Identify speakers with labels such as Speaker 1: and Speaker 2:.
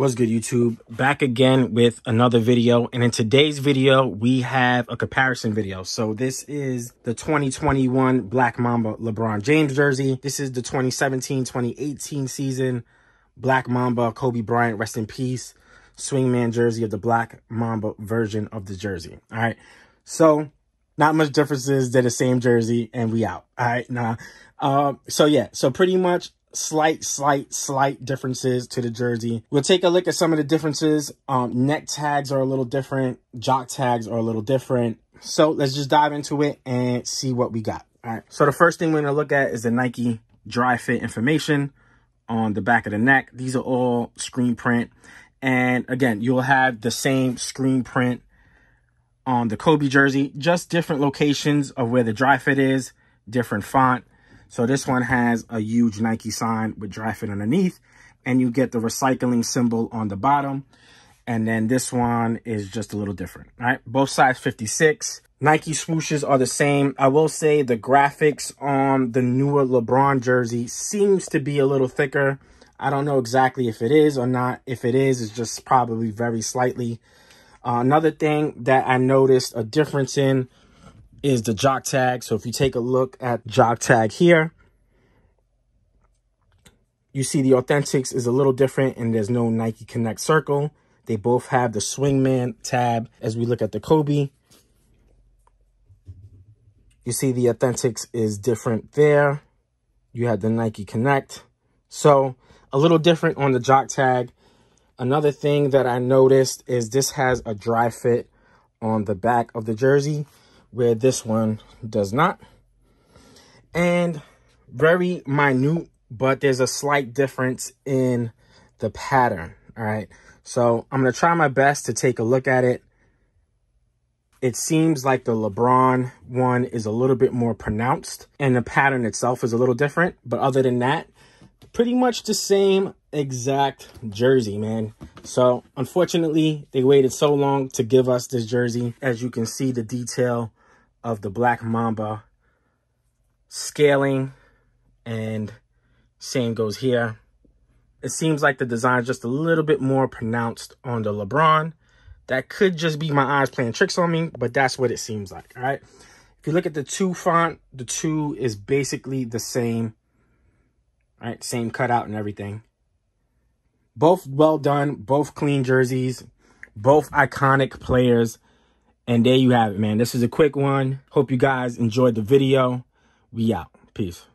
Speaker 1: What's good, YouTube? Back again with another video. And in today's video, we have a comparison video. So this is the 2021 Black Mamba LeBron James jersey. This is the 2017-2018 season Black Mamba Kobe Bryant, rest in peace, swingman jersey of the Black Mamba version of the jersey. All right. So not much differences. They're the same jersey and we out. All right. Nah. Uh, so yeah. So pretty much slight, slight, slight differences to the jersey. We'll take a look at some of the differences. Um, neck tags are a little different. Jock tags are a little different. So let's just dive into it and see what we got. All right. So the first thing we're going to look at is the Nike Dri-FIT information on the back of the neck. These are all screen print. And again, you'll have the same screen print on the Kobe jersey, just different locations of where the Dri-FIT is, different font. So this one has a huge Nike sign with Dri-FIT underneath and you get the recycling symbol on the bottom. And then this one is just a little different, all right? Both size 56. Nike swooshes are the same. I will say the graphics on the newer LeBron jersey seems to be a little thicker. I don't know exactly if it is or not. If it is, it's just probably very slightly. Uh, another thing that I noticed a difference in is the jock tag. So if you take a look at jock tag here, you see the Authentics is a little different and there's no Nike Connect circle. They both have the Swingman tab as we look at the Kobe. You see the Authentics is different there. You have the Nike Connect. So a little different on the jock tag. Another thing that I noticed is this has a Dri-FIT on the back of the jersey where this one does not. And very minute, but there's a slight difference in the pattern. All right. So I'm going to try my best to take a look at it. It seems like the LeBron one is a little bit more pronounced and the pattern itself is a little different. But other than that, pretty much the same exact jersey, man. So unfortunately, they waited so long to give us this jersey. As you can see, the detail of the Black Mamba scaling and same goes here. It seems like the design is just a little bit more pronounced on the LeBron. That could just be my eyes playing tricks on me, but that's what it seems like, all right? If you look at the two font, the two is basically the same, right? Same cutout and everything. Both well done, both clean jerseys, both iconic players. And there you have it, man. This is a quick one. Hope you guys enjoyed the video. We out. Peace.